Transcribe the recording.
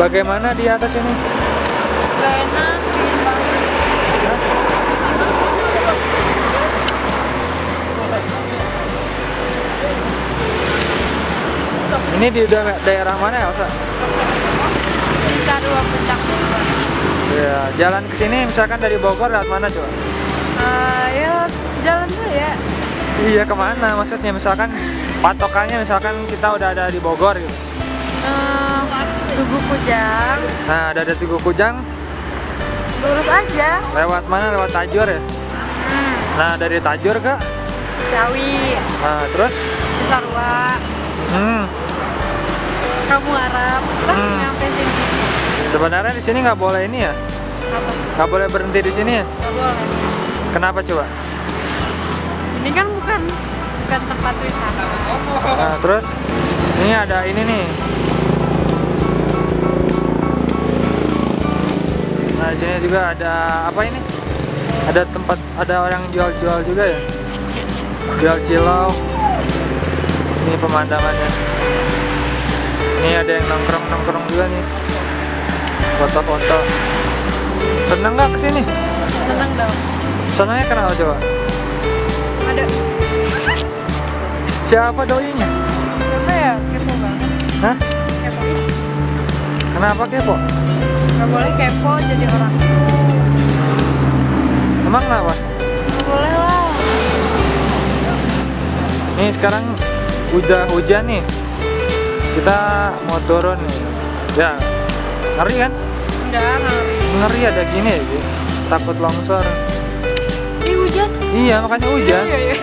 Bagaimana di atas ini? Gak enak. Ini di da- daerah mana ya, Elsa? Bisa dua puncak. Ya, jalan ke sini misalkan dari Bogor lewat mana coba? Eh, ya jalan saya. Iya ke mana maksudnya misalkan patokannya misalkan kita udah ada di Bogor gitu. Eh, Tugu Kujang, Nah ada ada Tugu Kujang lurus aja. lewat mana lewat Tajur ya. Hmm, Nah dari Tajur ke Cawi, nah terus Cisarua, hmm, Kamu Arab, lah Hmm. nyampe sini. sebenarnya di sini nggak boleh ini ya Apa? nggak boleh berhenti di sini ya. Gak boleh. Kenapa coba? Ini kan bukan bukan tempat wisata. Nah terus ini ada ini nih. Nah di sini juga ada apa ini? Ada tempat ada orang jual-jual juga ya. Jual cilok. Ini pemandangannya. Ini ada yang nongkrong-nongkrong juga nih. Foto-foto. Seneng nggak ke sini? Seneng dong. Senangnya kenapa coba? Ada Siapa doinya? apa ya? Kepo banget. Hah? Kepo. Kenapa kepo? Gak boleh kepo jadi orang. Emang kenapa? Gak boleh lah. Nih sekarang udah hujan nih. Kita mau turun nih. Ya, ngeri kan? Enggak, ngeri. Ngeri ada gini ya, takut longsor. Ih hujan. Iya, makanya hujan. Iya, iya.